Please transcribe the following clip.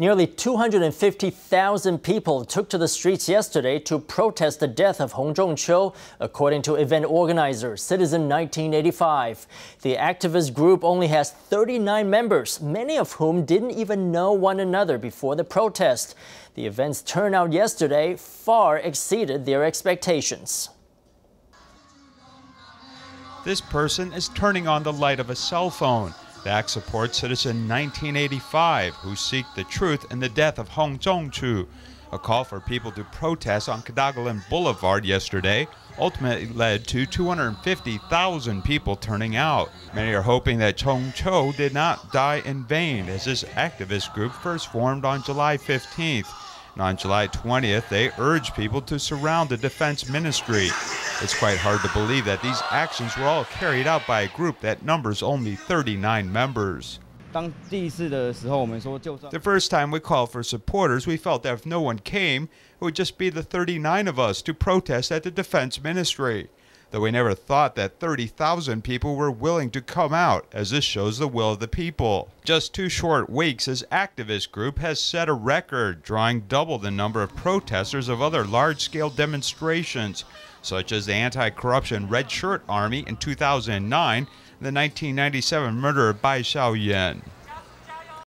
Nearly 250,000 people took to the streets yesterday to protest the death of Hung Chung-chiu, according to event organizer Citizen 1985. The activist group only has 39 members, many of whom didn't even know one another before the protest. The event's turnout yesterday far exceeded their expectations. This person is turning on the light of a cell phone. Back supports Citizen 1985, who seek the truth in the death of Hung Chung-chiu. A call for people to protest on Ketagalan Boulevard yesterday ultimately led to 250,000 people turning out. Many are hoping that Hong Cho did not die in vain, as this activist group first formed on July 15th. And on July 20th, they urged people to surround the defense ministry. It's quite hard to believe that these actions were all carried out by a group that numbers only 39 members. The first time we called for supporters, we felt that if no one came, it would just be the 39 of us to protest at the defense ministry though we never thought that 30,000 people were willing to come out, as this shows the will of the people. Just two short weeks, this activist group has set a record, drawing double the number of protesters of other large scale demonstrations, such as the anti corruption Red Shirt Army in 2009 and the 1997 murder of Bai Xiaoyan.